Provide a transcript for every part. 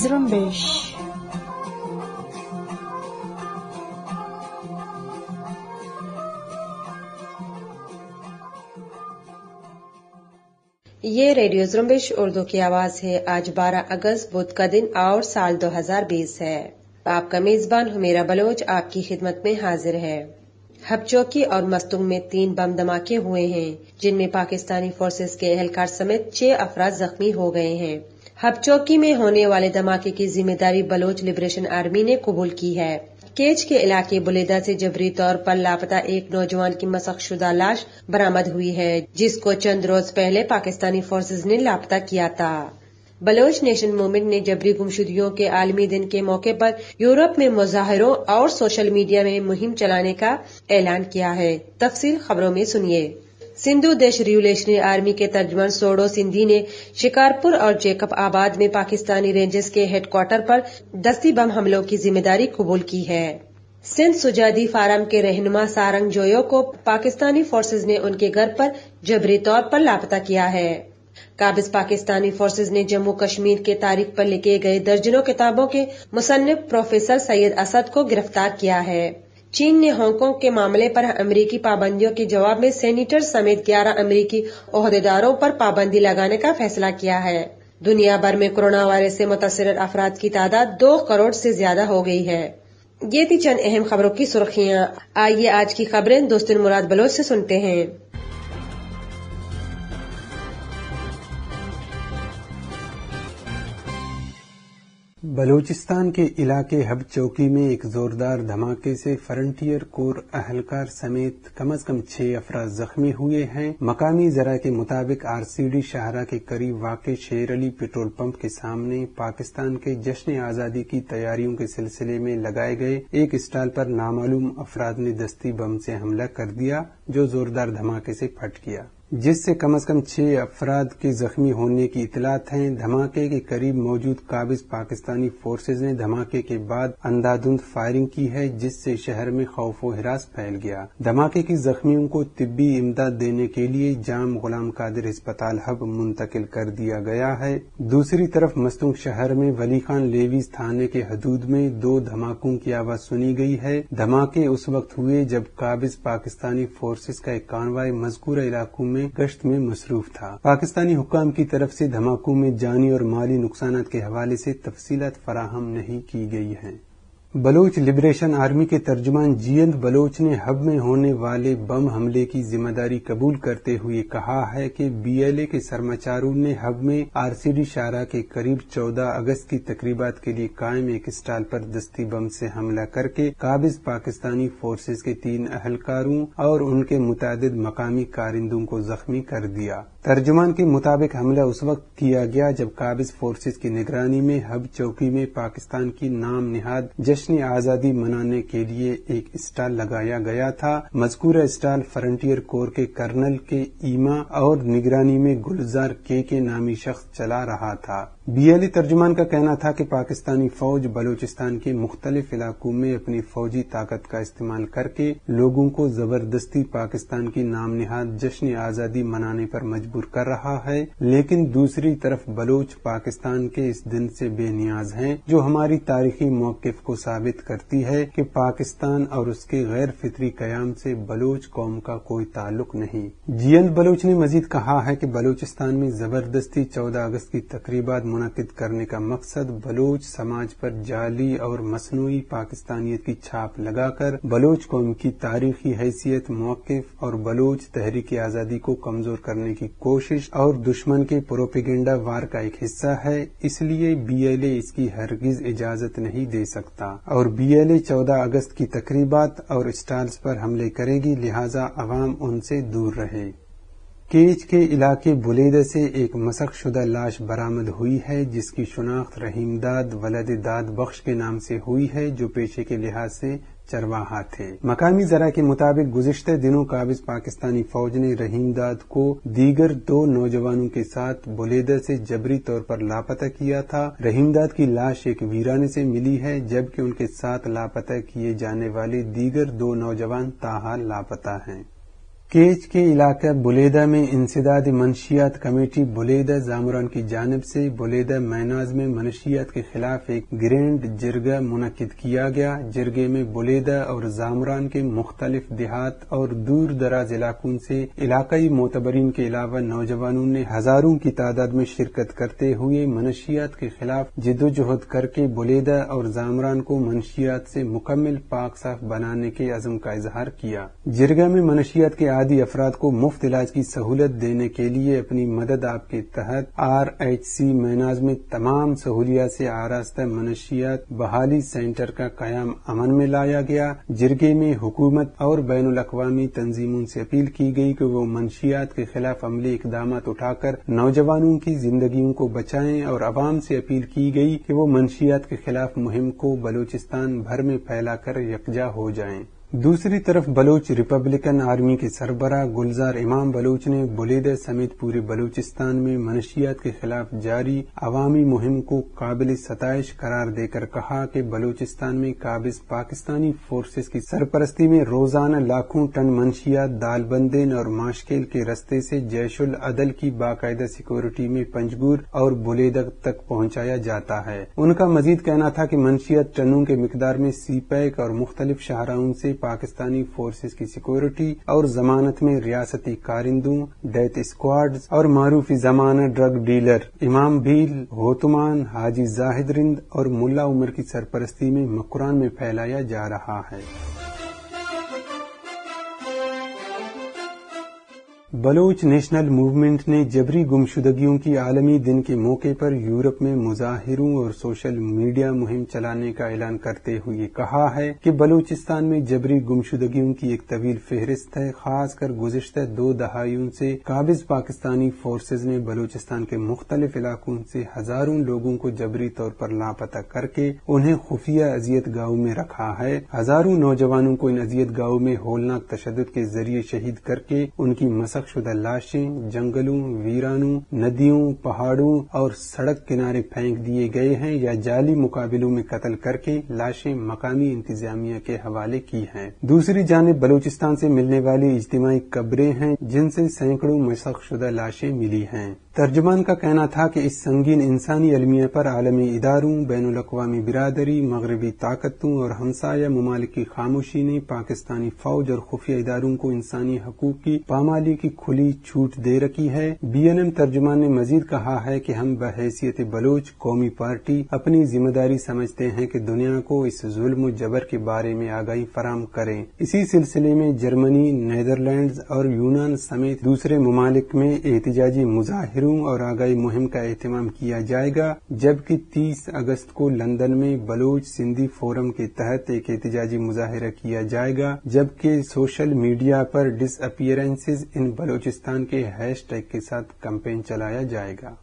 زرمبش یہ ریڈیو زرمبش اردو کی آواز ہے۔ آج بارہ اگست، بدھ کا دن اور سال دو ہزار بیس ہے۔ آپ کا میزبان ہمیرا بلوچ آپ کی خدمت میں حاضر ہے۔ ہب چوکی اور مستنگ میں تین بم دھماکے ہوئے ہیں، جن میں پاکستانی فورسز کے اہلکار سمیت چھ افراد زخمی ہو گئے ہیں۔ ہب چوکی میں ہونے والے دھماکے کی ذمہ داری بلوچ لبریشن آرمی نے قبول کی ہے۔ کیچ کے علاقے بلیدہ سے جبری طور پر لاپتہ ایک نوجوان کی مسخ شدہ لاش برامد ہوئی ہے، جس کو چند روز پہلے پاکستانی فورسز نے لاپتہ کیا تھا۔ بلوچ نیشن موومنٹ نے جبری گمشدگیوں کے عالمی دن کے موقع پر یورپ میں مظاہروں اور سوشل میڈیا میں مہم چلانے کا اعلان کیا ہے۔ تفصیل خبروں میں سنیے۔ سندھو دیش ریولیشنری آرمی کے ترجمان سوڈو سندھی نے شکارپور اور جیکب آباد میں پاکستانی رینجرز کے ہیڈ کوارٹر پر دستی بم حملوں کی ذمہ داری قبول کی ہے۔ سندھ سجادی فارم کے رہنما سارنگ جویو کو پاکستانی فورسز نے ان کے گھر پر جبری طور پر لاپتہ کیا ہے۔ قابض پاکستانی فورسز نے جموں کشمیر کے تاریخ پر لکھے گئے درجنوں کتابوں کے مصنف پروفیسر سید اسد کو گرفتار کیا ہے۔ چین نے ہانگ کانگ کے معاملے پر امریکی پابندیوں کے جواب میں سینیٹر سمیت گیارہ امریکی عہدیداروں پر پابندی لگانے کا فیصلہ کیا ہے۔ دنیا بھر میں کورونا وائرس سے متاثر افراد کی تعداد دو کروڑ سے زیادہ ہو گئی ہے۔ یہ تھی چند اہم خبروں کی سرخیاں۔ آئیے آج کی خبریں دوست مراد بلوچ سے سنتے ہیں۔ بلوچستان کے علاقے ہب چوکی میں ایک زوردار دھماکے سے فرنٹیئر کور اہلکار سمیت کم از کم چھ افراد زخمی ہوئے ہیں۔ مقامی ذرائع کے مطابق آر سی ڈی شاہراہ کے قریب واقع شیر علی پیٹرول پمپ کے سامنے پاکستان کے جشن آزادی کی تیاریوں کے سلسلے میں لگائے گئے۔ ایک اسٹال پر نامعلوم افراد نے دستی بم سے حملہ کر دیا، جو زوردار دھماکے سے پھٹ گیا۔ جس سے کم از کم چھ افراد کے زخمی ہونے کی اطلاعات ہیں۔ دھماکے کے قریب موجود قابض پاکستانی فورسز نے دھماکے کے بعد اندھادھند فائرنگ کی ہے، جس سے شہر میں خوف و ہراس پھیل گیا۔ دھماکے کی زخمیوں کو طبی امداد دینے کے لیے جام غلام قادر اسپتال ہب منتقل کر دیا گیا ہے۔ دوسری طرف مستنگ شہر میں ولی خان لیویز تھانے کے حدود میں دو دھماکوں کی آواز سنی گئی ہے۔ دھماکے اس وقت ہوئے جب قابض پاکستانی فورسز کا ایک کانوائے مذکورہ علاقوں میں میں گشت میں مصروف تھا۔ پاکستانی حکام کی طرف سے دھماکوں میں جانی اور مالی نقصانات کے حوالے سے تفصیلات فراہم نہیں کی گئی ہیں۔ بلوچ لبریشن آرمی کے ترجمان جینت بلوچ نے ہب میں ہونے والے بم حملے کی ذمہ داری قبول کرتے ہوئے کہا ہے کہ بی ایل اے کے سرماچاروں نے ہب میں آر سی ڈی شارہ کے قریب چودہ اگست کی تقریبات کے لیے قائم ایک اسٹال پر دستی بم سے حملہ کر کے قابض پاکستانی فورسز کے تین اہلکاروں اور ان کے متعدد مقامی کارندوں کو زخمی کر دیا۔ ترجمان کے مطابق حملہ اس وقت کیا گیا جب قابض فورسز کی نگرانی میں ہب چوکی میں پاکستان کی نام نہاد جشن آزادی منانے کے لیے ایک اسٹال لگایا گیا تھا۔ مذکورہ اسٹال فرنٹیئر کور کے کرنل کے ایما اور نگرانی میں گلزار کے کے نامی شخص چلا رہا تھا۔ بی ایل ترجمان کا کہنا تھا کہ پاکستانی فوج بلوچستان کے مختلف علاقوں میں اپنی فوجی طاقت کا استعمال کر کے لوگوں کو زبردستی پاکستان کی نام نہاد جشن آزادی منانے پر مجبور کر رہا ہے۔ لیکن دوسری طرف بلوچ پاکستان کے اس دن سے بے نیاز ہیں، جو ہماری تاریخی موقف کو ثابت کرتی ہے کہ پاکستان اور اس کے غیر فطری قیام سے بلوچ قوم کا کوئی تعلق نہیں۔ جی ایل بلوچ نے مزید کہا ہے کہ بلوچستان میں زبردستی چودہ اگست کی تقریبات منعقد کرنے کا مقصد بلوچ سماج پر جعلی اور مصنوعی پاکستانیت کی چھاپ لگا کر بلوچ قوم کی تاریخی حیثیت، موقف اور بلوچ تحریک آزادی کو کمزور کرنے کی کوشش اور دشمن کے پروپیگنڈا وار کا ایک حصہ ہے، اس لیے بی ایل اے اس کی ہرگز اجازت نہیں دے سکتا۔ اور بی ایل اے چودہ اگست کی تقریبات اور اسٹالز پر حملے کرے گی، لہذا عوام ان سے دور رہے۔ کیچ کے علاقے بلیدہ سے ایک مسخ شدہ لاش برامد ہوئی ہے، جس کی شناخت رحیم داد، ولد داد بخش کے نام سے ہوئی ہے، جو پیشے کے لحاظ سے چرواہا تھے مقامی ذرا کے مطابق گزشتہ دنوں قابض پاکستانی فوج نے رحیم داد کو دیگر دو نوجوانوں کے ساتھ بلیدہ سے جبری طور پر لاپتہ کیا تھا۔ رحیم داد کی لاش ایک ویرانے سے ملی ہے، جبکہ ان کے ساتھ لاپتہ کیے جانے والے دیگر دو نوجوان تاحال لاپتہ ہیں۔ کیچ کے علاقہ بلیدہ میں انسداد منشیات کمیٹی بلیدہ زامران کی جانب سے بلیدہ میناز میں منشیات کے خلاف ایک گرینڈ جرگہ منعقد کیا گیا۔ جرگے میں بلیدہ اور زامران کے مختلف دیہات اور دور دراز علاقوں سے علاقائی معتبرین کے علاوہ نوجوانوں نے ہزاروں کی تعداد میں شرکت کرتے ہوئے منشیات کے خلاف جد و جہد کر کے بلیدہ اور زامران کو منشیات سے مکمل پاک صاف بنانے کے عزم کا اظہار کیا۔ جرگہ میں منشیات کے عادی افراد کو مفت علاج کی سہولت دینے کے لیے اپنی مدد آپ کے تحت آر ایچ سی میناز میں تمام سہولیات سے آراستہ منشیات بحالی سینٹر کا قیام امن میں لایا گیا، جرگے میں حکومت اور بین الاقوامی تنظیموں سے اپیل کی گئی کہ وہ منشیات کے خلاف عملی اقدامات اٹھا کر نوجوانوں کی زندگیوں کو بچائیں اور عوام سے اپیل کی گئی کہ وہ منشیات کے خلاف مہم کو بلوچستان بھر میں پھیلا کر یکجا ہو جائیں۔ دوسری طرف بلوچ ریپبلکن آرمی کے سربراہ گلزار امام بلوچ نے بلیدہ سمیت پورے بلوچستان میں منشیات کے خلاف جاری عوامی مہم کو قابل ستائش قرار دے کر کہا کہ بلوچستان میں قابض پاکستانی فورسز کی سرپرستی میں روزانہ لاکھوں ٹن منشیات، دال بندین اور ماشکیل کے رستے سے جیش العدل کی باقاعدہ سیکورٹی میں پنجگور اور بلیدہ تک پہنچایا جاتا ہے۔ ان کا مزید کہنا تھا کہ منشیات ٹنوں کے مقدار میں سی پیک اور مختلف شاہراہوں سے پاکستانی فورسز کی سیکورٹی اور ضمانت میں ریاستی کارندوں، ڈیتھ اسکواڈز اور معروف زمانہ ڈرگ ڈیلر امام بھیل ہوتمان حاجی زاہد رند اور ملا عمر کی سرپرستی میں مکران میں پھیلایا جا رہا ہے۔ بلوچ نیشنل موومنٹ نے جبری گمشدگیوں کی عالمی دن کے موقع پر یورپ میں مظاہروں اور سوشل میڈیا مہم چلانے کا اعلان کرتے ہوئے کہا ہے کہ بلوچستان میں جبری گمشدگیوں کی ایک طویل فہرست ہے، خاص کر گزشتہ دو دہائیوں سے قابض پاکستانی فورسز نے بلوچستان کے مختلف علاقوں سے ہزاروں لوگوں کو جبری طور پر لاپتہ کر کے انہیں خفیہ اذیت گاہوں میں رکھا ہے۔ ہزاروں نوجوانوں کو ان اذیت گاہوں میں ہولناک تشدد کے ذریعے شہید کر کے ان کی مسق شدہ لاشیں، جنگلوں، ویرانوں، ندیوں، پہاڑوں اور سڑک کنارے پھینک دیے گئے ہیں یا جعلی مقابلوں میں قتل کر کے لاشیں مقامی انتظامیہ کے حوالے کی ہیں۔ دوسری جانب بلوچستان سے ملنے والی اجتماعی قبریں ہیں جن سے سینکڑوں مسخ شدہ لاشیں ملی ہیں۔ ترجمان کا کہنا تھا کہ اس سنگین انسانی علمیہ پر عالمی اداروں، بین الاقوامی برادری، مغربی طاقتوں اور ہمسایہ ممالک کی خاموشی نے پاکستانی فوج اور خفیہ اداروں کو انسانی حقوق کی پامالی کی کھلی چھوٹ دے رکھی ہے۔ بی این ایم ترجمان نے مزید کہا ہے کہ ہم بحیثیت بلوچ قومی پارٹی اپنی ذمہ داری سمجھتے ہیں کہ دنیا کو اس ظلم و جبر کے بارے میں آگاہی فراہم کریں۔ اسی سلسلے میں جرمنی، نیدرلینڈز اور یونان سمیت دوسرے ممالک میں احتجاجی مظاہر اور آگاہی مہم کا اہتمام کیا جائے گا، جبکہ تیس اگست کو لندن میں بلوچ سندھی فورم کے تحت ایک احتجاجی مظاہرہ کیا جائے گا، جبکہ سوشل میڈیا پر ڈس اپیئرنسز ان بلوچستان کے ہیش ٹیگ کے ساتھ کمپین چلایا جائے گا۔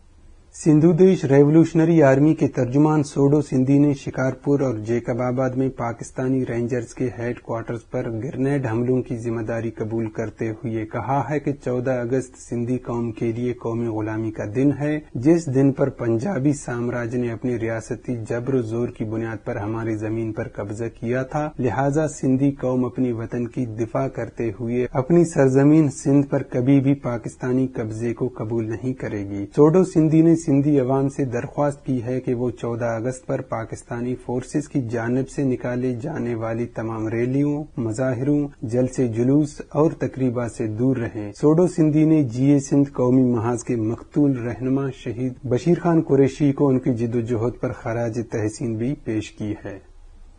سندھو دیش ریولوشنری آرمی کے ترجمان سوڈو سندھی نے شکارپور اور جیکب آباد میں پاکستانی رینجرز کے ہیڈ کوارٹرز پر گرنیڈ حملوں کی ذمہ داری قبول کرتے ہوئے کہا ہے کہ چودہ اگست سندھی قوم کے لیے قومی غلامی کا دن ہے۔ جس دن پر پنجابی سامراج نے اپنی ریاستی جبر و زور کی بنیاد پر ہماری زمین پر قبضہ کیا تھا، لہذا سندھی قوم اپنی وطن کی دفاع کرتے ہوئے اپنی سرزمین سندھ پر کبھی بھی پاکستانی قبضے کو قبول نہیں کرے گی۔ سوڈو سندھی نے سندھی عوام سے درخواست کی ہے کہ وہ چودہ اگست پر پاکستانی فورسز کی جانب سے نکالے جانے والی تمام ریلیوں، مظاہروں جلسے جلوس اور تقریبات سے دور رہیں سوڈو سندھی نے جی اے سندھ قومی محاذ کے مقتول رہنما شہید بشیر خان قریشی کو ان کی جد و جہد پر خراج تحسین بھی پیش کی ہے۔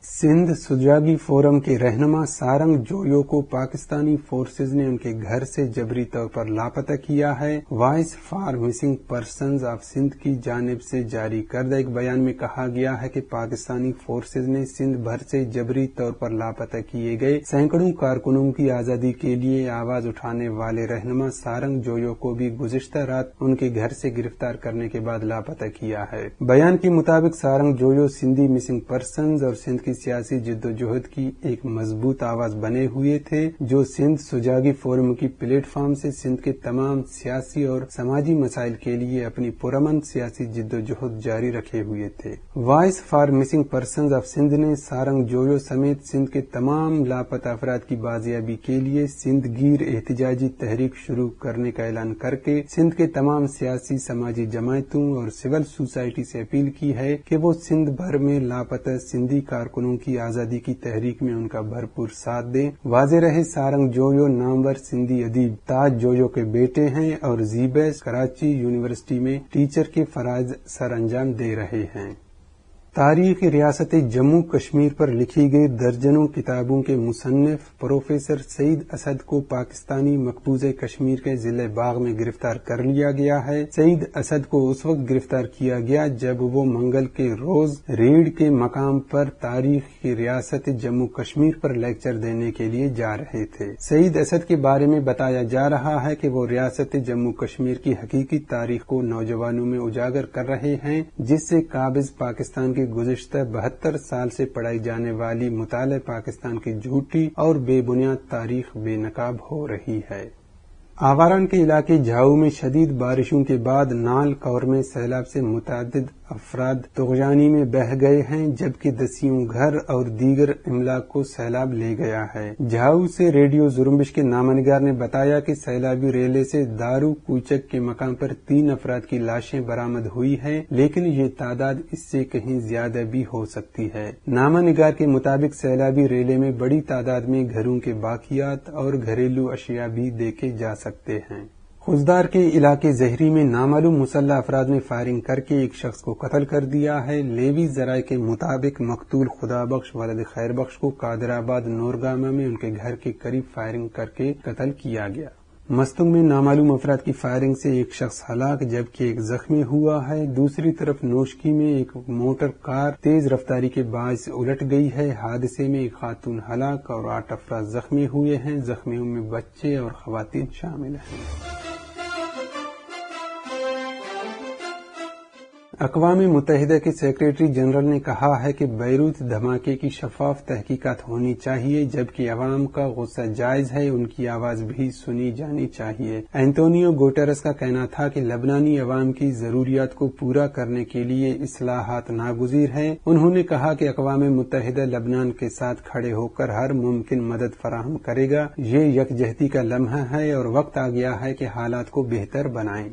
سندھ سجاگی فورم کے رہنما سارنگ جویو کو پاکستانی فورسز نے ان کے گھر سے جبری طور پر لاپتہ کیا ہے۔ Voice for missing persons of Sindh کی جانب سے جاری کردہ ایک بیان میں کہا گیا ہے کہ پاکستانی فورسز نے سندھ بھر سے جبری طور پر لاپتہ کیے گئے۔ سینکڑوں کارکنوں کی آزادی کے لیے آواز اٹھانے والے رہنما سارنگ جویو کو بھی گزشتہ رات ان کے گھر سے گرفتار کرنے کے بعد لاپتہ کیا ہے۔ بیان کے مطابق سارنگ جویو سندھی مسنگ پرسنز اور سندھ کی سیاسی جدوجہد کی ایک مضبوط آواز بنے ہوئے تھے، جو سندھ سجاگی فورم کی پلیٹ فارم سے سندھ کے تمام سیاسی اور سماجی مسائل کے لیے اپنی پرامن سیاسی جدوجہد جاری رکھے ہوئے تھے۔ Voice for missing persons of Sindh نے سارنگ جویو سمیت سندھ کے تمام لاپتہ افراد کی بازیابی کے لیے سندھ گیر احتجاجی تحریک شروع کرنے کا اعلان کر کے سندھ کے تمام سیاسی سماجی جماعتوں اور سول سوسائٹی سے اپیل کی ہے کہ وہ سندھ بھر میں لاپتہ سندھی کارکن کارکنوں کی آزادی کی تحریک میں ان کا بھرپور ساتھ دیں۔ واضح رہے سارنگ جویو نامور سندھی ادیب تاج جویو کے بیٹے ہیں اور زیبیس کراچی یونیورسٹی میں ٹیچر کے فرائض سر انجام دے رہے ہیں۔ تاریخ ریاست جموں کشمیر پر لکھی گئی درجنوں کتابوں کے مصنف پروفیسر سعید اسد کو پاکستانی مقبوضہ کشمیر کے ضلع باغ میں گرفتار کر لیا گیا ہے۔ سعید اسد کو اس وقت گرفتار کیا گیا جب وہ منگل کے روز ریڈ کے مقام پر تاریخ کی ریاست جموں کشمیر پر لیکچر دینے کے لیے جا رہے تھے۔ سعید اسد کے بارے میں بتایا جا رہا ہے کہ وہ ریاست جموں کشمیر کی حقیقی تاریخ کو نوجوانوں میں اجاگر کر رہے ہیں، جس سے قابض پاکستان کے گزشتہ بہتر سال سے پڑھائی جانے والی مطالعہ پاکستان کی جھوٹی اور بے بنیاد تاریخ بے نقاب ہو رہی ہے۔ آواران کے علاقے جھاؤ میں شدید بارشوں کے بعد نال کور میں سیلاب سے متعدد افراد تغیانی میں بہ گئے ہیں جبکہ دسیوں گھر اور دیگر املاک کو سیلاب لے گیا ہے۔ جھاؤ سے ریڈیو زرمبش کے نامنگار نے بتایا کہ سیلابی ریلے سے دارو کوچک کے مقام پر تین افراد کی لاشیں برامد ہوئی ہیں، لیکن یہ تعداد اس سے کہیں زیادہ بھی ہو سکتی ہے۔ نامنگار کے مطابق سیلابی ریلے میں بڑی تعداد میں گھروں کے باقیات اور گھریلو اشیاء بھی دیکھے جا سکتے ہیں۔ خوزدار کے علاقے زہری میں نامعلوم مسلح افراد نے فائرنگ کر کے ایک شخص کو قتل کر دیا ہے۔ لیوی ذرائع کے مطابق مقتول خدا بخش ولد خیر بخش کو قادر آباد نورگامہ میں ان کے گھر کے قریب فائرنگ کر کے قتل کیا گیا۔ مستنگ میں نامعلوم افراد کی فائرنگ سے ایک شخص ہلاک جبکہ ایک زخمی ہوا ہے۔ دوسری طرف نوشکی میں ایک موٹر کار تیز رفتاری کے باعث الٹ گئی ہے۔ حادثے میں ایک خاتون ہلاک اور آٹھ افراد زخمی ہوئے ہیں۔ زخمیوں میں بچے اور خواتین شامل ہیں۔ اقوام متحدہ کے سیکریٹری جنرل نے کہا ہے کہ بیروت دھماکے کی شفاف تحقیقات ہونی چاہیے، جبکہ عوام کا غصہ جائز ہے، ان کی آواز بھی سنی جانی چاہیے۔ اینتونیو گوٹرس کا کہنا تھا کہ لبنانی عوام کی ضروریات کو پورا کرنے کے لیے اصلاحات ناگزیر ہیں۔ انہوں نے کہا کہ اقوام متحدہ لبنان کے ساتھ کھڑے ہو کر ہر ممکن مدد فراہم کرے گا۔ یہ یکجہتی کا لمحہ ہے اور وقت آ گیا ہے کہ حالات کو بہتر بنائیں۔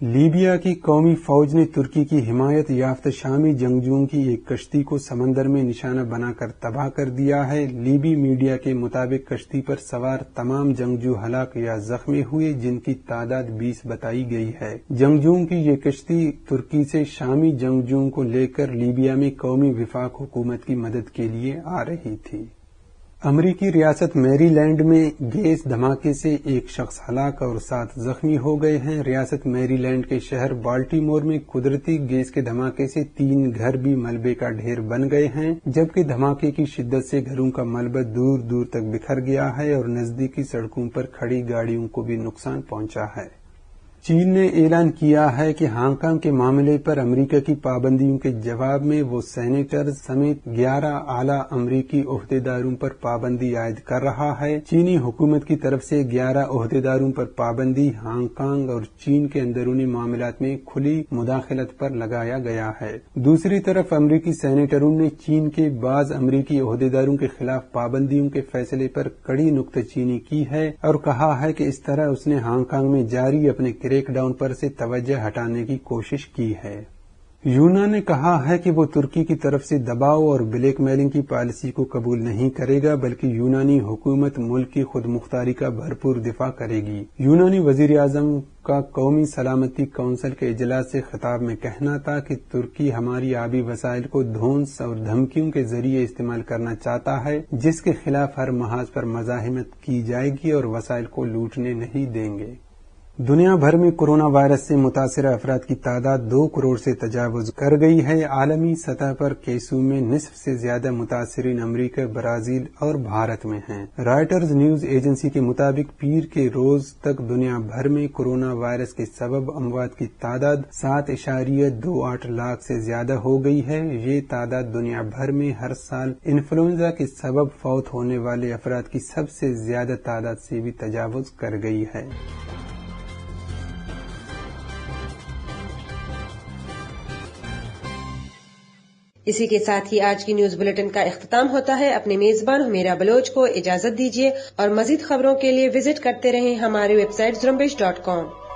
لیبیا کی قومی فوج نے ترکی کی حمایت یافتہ شامی جنگجوؤں کی ایک کشتی کو سمندر میں نشانہ بنا کر تباہ کر دیا ہے۔ لیبی میڈیا کے مطابق کشتی پر سوار تمام جنگجو ہلاک یا زخمی ہوئے جن کی تعداد بیس بتائی گئی ہے۔ جنگجوؤں کی یہ کشتی ترکی سے شامی جنگجوؤں کو لے کر لیبیا میں قومی وفاق حکومت کی مدد کے لیے آ رہی تھی۔ امریکی ریاست میری لینڈ میں گیس دھماکے سے ایک شخص ہلاک اور سات زخمی ہو گئے ہیں۔ ریاست میری لینڈ کے شہر بالٹی مور میں قدرتی گیس کے دھماکے سے تین گھر بھی ملبے کا ڈھیر بن گئے ہیں، جبکہ دھماکے کی شدت سے گھروں کا ملبہ دور دور تک بکھر گیا ہے اور نزدیکی سڑکوں پر کھڑی گاڑیوں کو بھی نقصان پہنچا ہے۔ چین نے اعلان کیا ہے کہ ہانگ کانگ کے معاملے پر امریکہ کی پابندیوں کے جواب میں وہ سینیٹر سمیت گیارہ اعلی امریکی عہدیداروں پر پابندی عائد کر رہا ہے۔ چینی حکومت کی طرف سے گیارہ عہدیداروں پر پابندی ہانگ کانگ اور چین کے اندرونی معاملات میں کھلی مداخلت پر لگایا گیا ہے۔ دوسری طرف امریکی سینیٹروں نے چین کے بعض امریکی عہدیداروں کے خلاف پابندیوں کے فیصلے پر کڑی نقطہ چینی کی ہے اور کہا ہے کہ اس طرح اس نے ہانگ کانگ میں جاری اپنے کریک ڈاؤن پر سے توجہ ہٹانے کی کوشش کی ہے۔ یونا نے کہا ہے کہ وہ ترکی کی طرف سے دباؤ اور بلیک میلنگ کی پالیسی کو قبول نہیں کرے گا، بلکہ یونانی حکومت ملک کی خود مختاری کا بھرپور دفاع کرے گی۔ یونانی وزیر اعظم کا قومی سلامتی کونسل کے اجلاس سے خطاب میں کہنا تھا کہ ترکی ہماری آبی وسائل کو دھونس اور دھمکیوں کے ذریعے استعمال کرنا چاہتا ہے، جس کے خلاف ہر محاذ پر مزاحمت کی جائے گی اور وسائل کو لوٹنے نہیں دیں گے۔ دنیا بھر میں کورونا وائرس سے متاثرہ افراد کی تعداد دو کروڑ سے تجاوز کر گئی ہے۔ عالمی سطح پر کیسوں میں نصف سے زیادہ متاثرین امریکہ، برازیل اور بھارت میں ہیں۔ رائٹرز نیوز ایجنسی کے مطابق پیر کے روز تک دنیا بھر میں کورونا وائرس کے سبب اموات کی تعداد سات اشاریہ دو آٹھ لاکھ سے زیادہ ہو گئی ہے۔ یہ تعداد دنیا بھر میں ہر سال انفلوئنزا کے سبب فوت ہونے والے افراد کی سب سے زیادہ تعداد سے بھی تجاوز کر گئی ہے۔ اسی کے ساتھ ہی آج کی نیوز بلٹن کا اختتام ہوتا ہے۔ اپنے میزبان ہمیرا بلوچ کو اجازت دیجیے اور مزید خبروں کے لیے وزٹ کرتے رہیں ہماری ویب سائٹ زرمبش ڈاٹ کام۔